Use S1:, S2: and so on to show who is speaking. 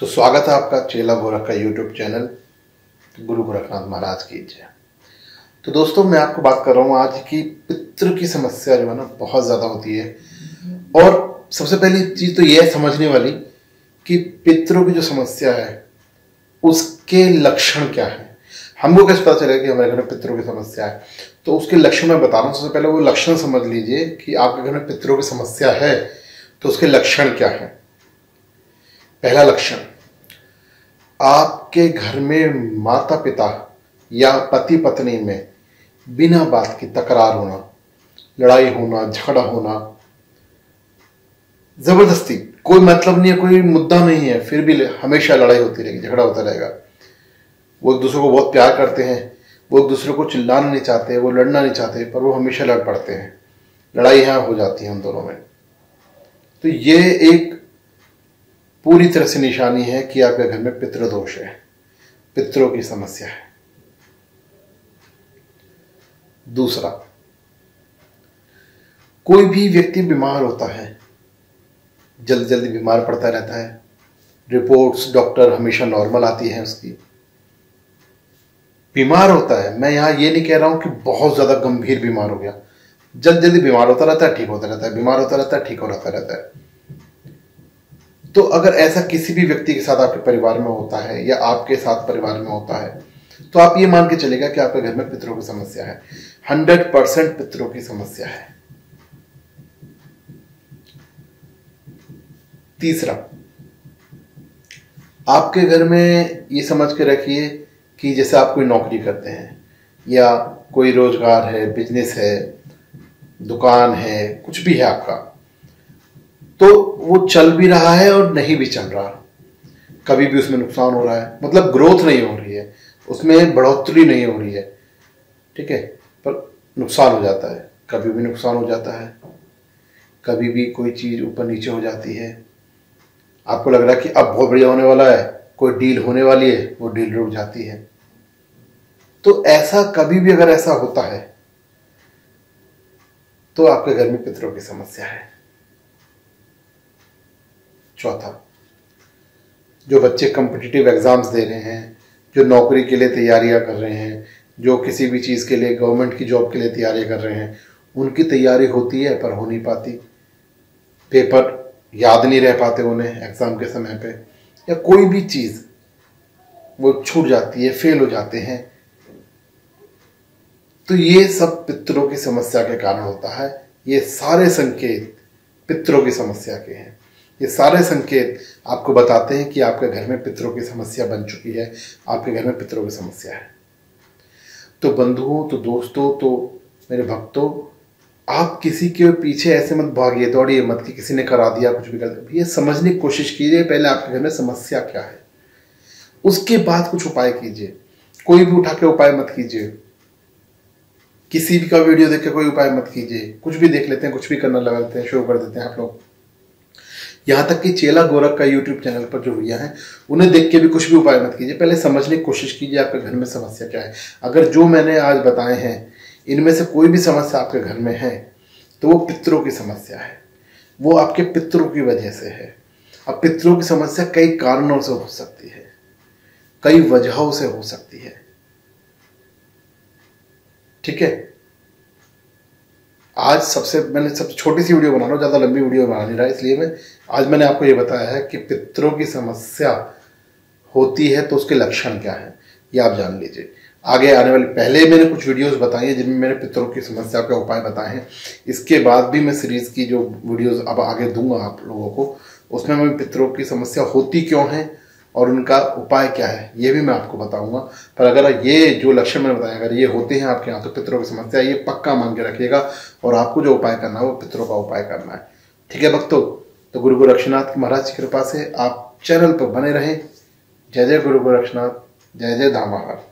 S1: तो स्वागत है आपका चेला गोरख का यूट्यूब चैनल। गुरु गोरखनाथ महाराज की जय। तो दोस्तों, मैं आपको बात कर रहा हूँ आज की पितृ की समस्या जो है ना, बहुत ज़्यादा होती है। और सबसे पहली चीज़ तो यह समझने वाली कि पितरों की जो समस्या है, उसके लक्षण क्या है? हमको कैसे पता चलेगा कि हमारे घर में पितरों की समस्या है? तो उसके लक्षण मैं बता रहा हूँ। सबसे पहले वो लक्षण समझ लीजिए कि आपके घर में पितरों की समस्या है तो उसके लक्षण क्या है? पहला लक्षण, आपके घर में माता पिता या पति पत्नी में बिना बात की तकरार होना, लड़ाई होना, झगड़ा होना, ज़बरदस्ती, कोई मतलब नहीं है, कोई मुद्दा नहीं है, फिर भी हमेशा लड़ाई होती रहेगी, झगड़ा होता रहेगा। वो एक दूसरे को बहुत प्यार करते हैं, वो एक दूसरे को चिल्लाना नहीं चाहते, वो लड़ना नहीं चाहते, पर वो हमेशा लड़ पड़ते हैं। लड़ाई यहाँ हो जाती है उन दोनों में। तो ये एक पूरी तरह से निशानी है कि आपके घर में पितृदोष है। पितरों की समस्या है। दूसरा, कोई भी व्यक्ति बीमार होता है जल्दी जल्दी बीमार पड़ता रहता है, रिपोर्ट्स, डॉक्टर हमेशा नॉर्मल आती है उसकी। बीमार होता है, मैं यहाँ ये नहीं कह रहा हूँ कि बहुत ज़्यादा गंभीर बीमार हो गया। जल्दी जल्दी बीमार होता रहता है, ठीक होता रहता है, बीमार होता रहता है, ठीक होता रहता है। तो अगर ऐसा किसी भी व्यक्ति के साथ आपके परिवार में होता है या आपके साथ परिवार में होता है तो आप ये मान के चलेगा कि आपके घर में पितरों की समस्या है। हंड्रेड परसेंट पितरों की समस्या है। तीसरा, आपके घर में ये समझ के रखिए कि जैसे आप कोई नौकरी करते हैं या कोई रोज़गार है, बिज़नेस है, दुकान है, कुछ भी है आपका तो वो चल भी रहा है और नहीं भी चल रहा। कभी भी उसमें नुकसान हो रहा है। मतलब ग्रोथ नहीं हो रही है। उसमें बढ़ोतरी नहीं हो रही है। ठीक है? पर नुकसान हो जाता है। कभी भी नुकसान हो जाता है। कभी भी कोई चीज़ ऊपर नीचे हो जाती है। आपको लग रहा है कि अब बहुत बढ़िया होने वाला है। कोई डील होने वाली है। वो डील रुक जाती है। तो ऐसा कभी भी अगर ऐसा होता है तो आपके घर में पितरों की समस्या है। चौथा, जो बच्चे कम्पिटिटिव एग्ज़ाम्स दे रहे हैं, जो नौकरी के लिए तैयारियाँ कर रहे हैं, जो किसी भी चीज़ के लिए गवर्नमेंट की जॉब के लिए तैयारी कर रहे हैं, उनकी तैयारी होती है पर हो नहीं पाती। पेपर याद नहीं रह पाते उन्हें एग्ज़ाम के समय पे, या कोई भी चीज़, वो छूट जाती है फेल हो जाते हैं। तो ये सब पितरों की समस्या के कारण होता है, ये सारे संकेत पितरों की समस्या के हैं। ये सारे संकेत आपको बताते हैं कि आपके घर में पितरों की समस्या बन चुकी है, आपके घर में पितरों की समस्या है। तो बंधुओं तो दोस्तों तो मेरे भक्तों, आप किसी के पीछे ऐसे मत भागिए, दौड़िए मत कि किसी ने करा दिया, कुछ भी कर दिया ये समझने की कोशिश कीजिए, पहले आपके घर में समस्या क्या है। उसके बाद कुछ उपाय कीजिए। कोई भी उठा के उपाय मत कीजिए। किसी भी का वीडियो देख के कोई उपाय मत कीजिए। कुछ भी देख लेते हैं, कुछ भी करना लगा लेते हैं, शुरू कर देते हैं आप लोग। यहाँ तक कि चेला गोरख का यूट्यूब चैनल पर जो भैया हैं, उन्हें देख के भी कुछ भी उपाय मत कीजिए। पहले समझने की कोशिश कीजिए आपके घर में समस्या क्या है। अगर जो मैंने आज बताए हैं, इनमें से कोई भी समस्या आपके घर में है तो वो पितरों की समस्या है। वो आपके पितरों की वजह से है। अब पितरों की समस्या कई कारणों से हो सकती है। कई वजहों से हो सकती है। ठीक है? आज सबसे, मैंने सबसे छोटी सी वीडियो बना रहा हूँ, ज़्यादा लंबी वीडियो बना नहीं रहा, इसलिए मैं आज मैंने आपको ये बताया है कि पितरों की समस्या होती है तो उसके लक्षण क्या है, ये आप जान लीजिए। आगे आने वाले, पहले मैंने कुछ वीडियोस बताई हैं जिनमें मैंने पितरों की समस्या के उपाय बताए हैं। इसके बाद भी मैं सीरीज़ की जो वीडियोस अब आगे दूँगा आप लोगों को, उसमें मैं पितरों की समस्या होती क्यों है और उनका उपाय क्या है, ये भी मैं आपको बताऊँगा। पर अगर ये जो लक्षण मैंने बताया, अगर ये होते हैं आपके यहाँ तो पितरों की समस्या, ये पक्का मान के रखिएगा और आपको जो उपाय करना है, वो पितरों का उपाय करना है। ठीक है, भक्तों तो गुरु गोरक्षनाथ महाराज की कृपा से आप चैनल पर बने रहें। जय जय गुरु गोरक्षनाथ जय जय दामाहार